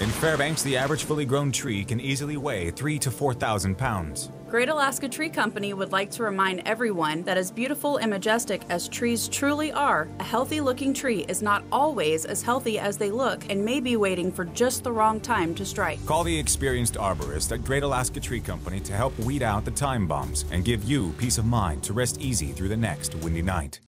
In Fairbanks, the average fully grown tree can easily weigh 3 to 4,000 pounds. Great Alaska Tree Company would like to remind everyone that as beautiful and majestic as trees truly are, a healthy looking tree is not always as healthy as they look and may be waiting for just the wrong time to strike. Call the experienced arborist at Great Alaska Tree Company to help weed out the time bombs and give you peace of mind to rest easy through the next windy night.